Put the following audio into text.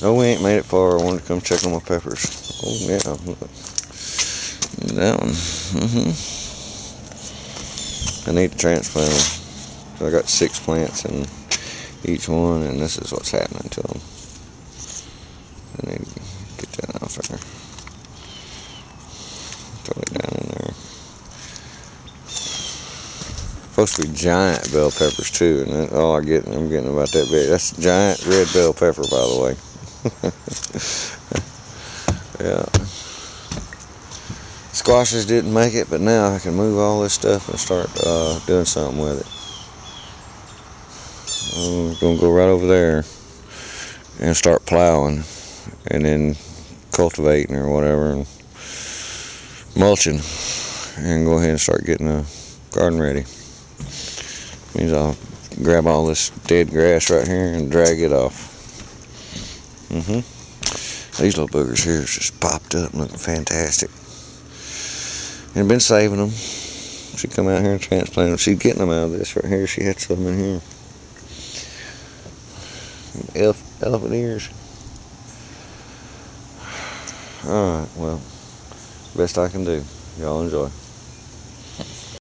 Oh, we ain't made it far. I wanted to come check on my peppers. Oh, yeah. Look. That one. Mm-hmm. I need to transplant them. So I got six plants in each one, and this is what's happening to them. I need to get that off there. Throw it down in there. Supposed to be giant bell peppers too, and that, all I get, I'm getting about that big. That's giant red bell pepper, by the way. yeah. Squashes didn't make it, but now I can move all this stuff and start uh, doing something with it. I'm gonna go right over there and start plowing and then cultivating or whatever and mulching and go ahead and start getting the garden ready. Means I'll grab all this dead grass right here and drag it off. Mm-hmm. These little boogers here just popped up looking fantastic. And been saving them. She come out here and transplant them. She's getting them out of this right here. She had some in here. Elf, elephant ears. Alright, well, best I can do. Y'all enjoy.